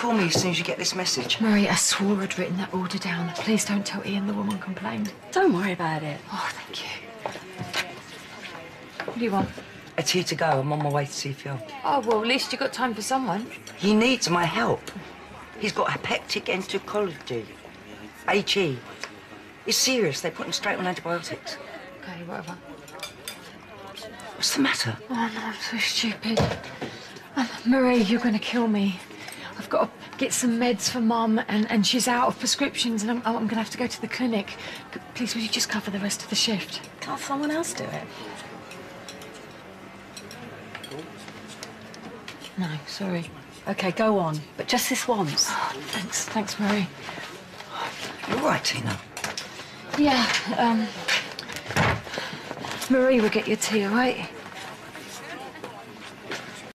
call me as soon as you get this message? Marie, I swore I'd written that order down. Please don't tell Ian the woman complained. Don't worry about it. Oh, thank you. What do you want? A tea to go. I'm on my way to see Phil. Oh, well, at least you got time for someone. He needs my help. He's got apoptic enterology. HE. It's serious. They put him straight on antibiotics. Okay, whatever. What's the matter? Oh, no, I'm so stupid. Um, Marie, you're going to kill me. Got to get some meds for Mum, and, and she's out of prescriptions, and I'm, I'm going to have to go to the clinic. Please, will you just cover the rest of the shift? Can't someone else do it? No, sorry. Okay, go on. But just this once. Oh, thanks, thanks, Marie. You're right, Tina. Yeah, um... Marie will get your tea, all right?